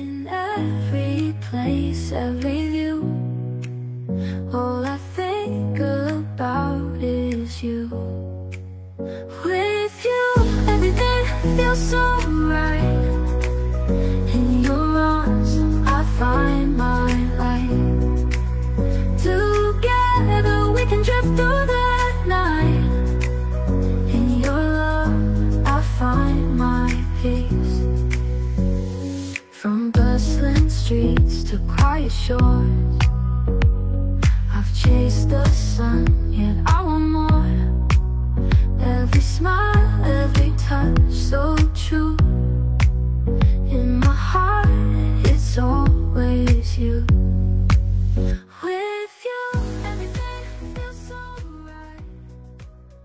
In every place, every view. All I think about is you. With you, everything feels so right. In your arms, I find my light. Together we can drift through the night. In your love, I find my peace streets to quiet shores. I've chased the sun, yet I want more. Every smile, every touch